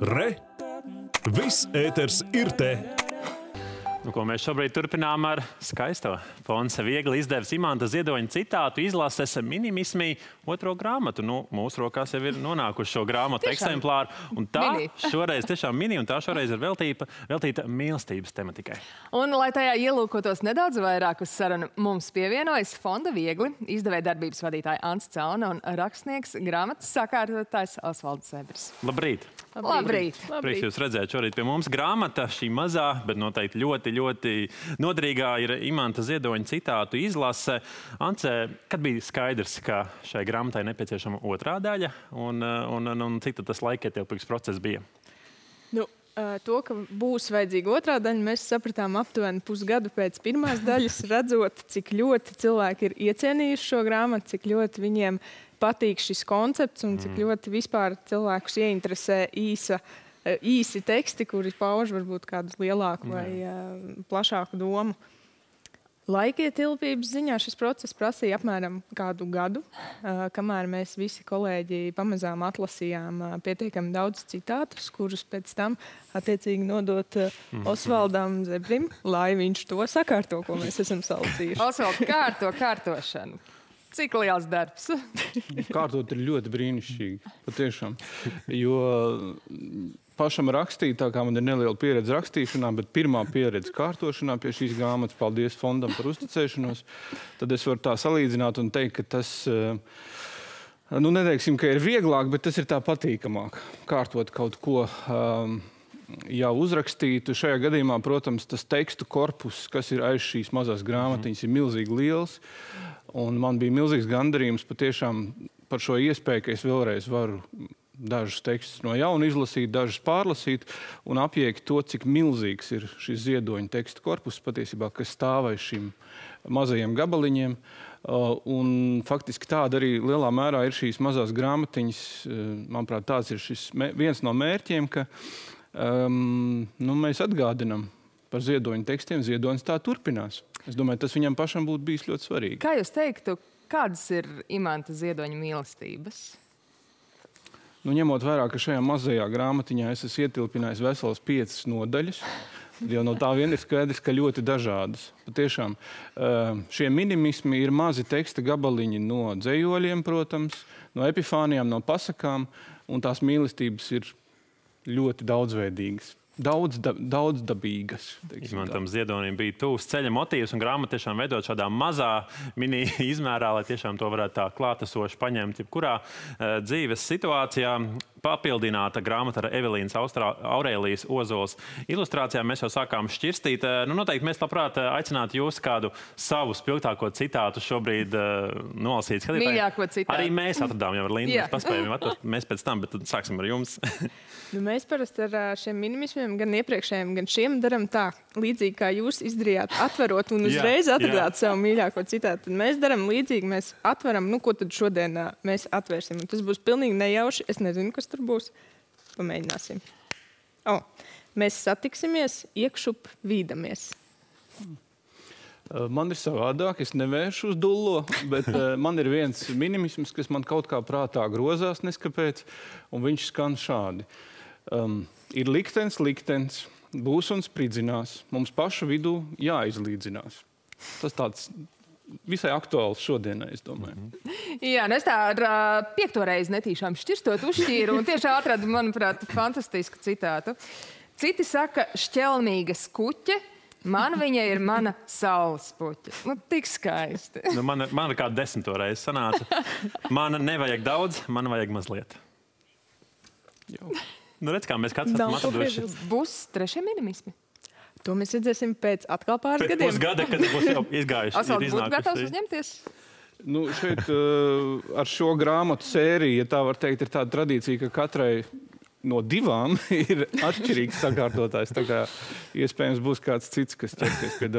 Re! Viss ēters ir te! Nu, ko mēs šobrīd turpinām ar skaisto Fonsa viegli izdevusi Imanta Ziedoņa citātu izlases minimismī otro grāmatu. Nu, mūsu rokās jau ir nonākuši šo grāmatu Tiešām. eksemplāru. Un tā Mini. šoreiz tiešām mini, un tā šoreiz ir veltīta, veltīta mīlestības tematikai. Un, lai tajā ielūkotos nedaudz vairāk uz sarunu, mums pievienojas Fonda Viegli, izdevēja darbības vadītāja Ants Cauna un rakstnieks grāmatas sakārtotājs Osvalds Sebris. Labrīt! Labrīt! Prieks jūs redzēt šorīt pie mums. Grāmata šī mazā, bet noteikti ļoti, ļoti noderīgā ir Imanta Ziedoņa citātu izlase. Ance, kad bija skaidrs, ka šai grāmatai nepieciešama otrā daļa, un, un, un, un cik tad tas laikietilpīgs process bija? Nu, to, ka būs vajadzīga otrā daļa, mēs sapratām aptuveni pusgadu pēc pirmās daļas, redzot, cik ļoti cilvēki ir iecienījuši šo grāmatu, cik ļoti viņiem patīk šis koncepts un cik ļoti vispār cilvēkus ieinteresē īsa. Īsi teksti, kuri pauž varbūt kādu lielāku vai plašāku domu. Laikietilpības ziņā šis process prasīja apmēram kādu gadu, uh, kamēr mēs visi kolēģi pamazām atlasījām uh, pietiekami daudz citātus, kurus pēc tam attiecīgi nodot uh, Osvaldam Zebrim, lai viņš to sakārto, ko mēs esam salcījuši. Osvalds, kārto kārtošanu. Cik liels darbs? Kārtot ir ļoti brīnišķīgi. Patiešām. Jo pašam rakstīt, tā kā man ir neliela pieredze rakstīšanā, bet pirmā pieredze kārtošanā pie šīs grāmatas, paldies fondam par uzticēšanos, tad es varu tā salīdzināt un teikt, ka tas. eh, Nu, neteiksim, ka ir vieglāk, bet tas ir tā patīkamāk. Kārtot kaut ko um, jau uzrakstītu. Šajā gadījumā, protams, tas tekstu korpus, kas ir aiz šīs mazās grāmatiņas, ir milzīgi liels. Un man bija milzīgs gandarījums patiešām par šo iespēju, ka es vēlreiz varu dažus tekstus no jauna izlasīt, dažus pārlasīt un apiekt to, cik milzīgs ir šis ziedoņa tekstu korpus patiesībā, kas stāv aiz šīm mazajiem gabaliņiem. Uh, un faktiski tāda arī lielā mērā ir šīs mazās grāmatiņas. Uh, Manuprāt, tāds ir šis viens no mērķiem, ka um, nu, mēs atgādinām par ziedoņa tekstiem. Ziedonis tā turpinās. Es domāju, tas viņam pašam būtu bijis ļoti svarīgi. Kā jūs teiktu, kādas ir Imanta Ziedoņa mīlestības? Nu, ņemot vērā, ka šajā mazajā grāmatiņā es esmu ietilpinājis veselas piecas nodaļas, jau no tā vien ir skaidrs, ka ļoti dažādas. Patiešām eh, šie minimismi ir mazi teksta gabaliņi no dzējoļiem, protams, no epifānijām, no pasakām, un tās mīlestības ir ļoti daudzveidīgas. Daudz, da, daudz dabīgas. teiksim tā. Ziedonim bija tūs ceļa motīvs, un grāmata tiešām veidot šādā mazā mini izmērā, lai tiešām to varētu tā klātesoši paņemt jebkurā uh, dzīves situācijā. Papildināta grāmata ar Evelīnas Aurēlijas Ozols ilustrācijām. Mēs jau sākām šķirstīt. Eh, Nu, noteikti mēs labprāt eh, aicinātu jūs kādu savu spilgtāko citātu šobrīd uh, nolasīt. Skatītāji, Mīļāko citātu. Arī mēs atradām jau ar Lindu. Jā. Mēs paspējām atrast. Mēs pēc tam, bet tad sāksim ar jums. Nu, mēs parasti ar šiem minimismiem, gan iepriekšējiem, gan šiem darām tā, līdzīgi kā jūs izdarījāt, atverot un Jā, uzreiz jā. atradāt savu mīļāko citātu. Tad mēs darām līdzīgi, mēs atveram, nu, ko tad šodien mēs atvērsim. Un tas būs pilnīgi nejauši. Es nezinu, kas tur būs. Pamēģināsim. O, mēs satiksimies, iekšup vīdamies. Uh, Man ir savādāk, es nevēršu uz dullo, bet uh, man ir viens minimisms, kas man kaut kā prātā grozās, neskapēc, un viņš skan šādi. Um, ir liktenis, liktenis, būs un spridzinās. Mums pašu vidū jāizlīdzinās. Tas tāds visai aktuāls šodienai, es domāju. Jā, nu es tā ar piekto reizi netīšām šķirstot uzšķīru un tieši atradu, manuprāt, fantastisku citātu. Citi saka, šķelmīga skuķe, man viņa ir mana saules puķa. Nu, tik skaisti. nu, man, man ir kā desmito reizi sanāca. Man nevajag daudz, man vajag mazliet. Jau. Nu, redz, kā mēs katrs esam atraduši. Būs trešie minimismi. To mēs redzēsim pēc atkal pāris Pēc gadiem. pusgada, kad būs jau izgājuši. Asfalt ir būtu gatavs uzņemties. Nu, šeit uh, ar šo grāmatu sēriju, ja tā var teikt, ir tāda tradīcija, ka katrai no divām ir atšķirīgs sakārtotājs. Tā kā iespējams būs kāds cits, kas ķersies pie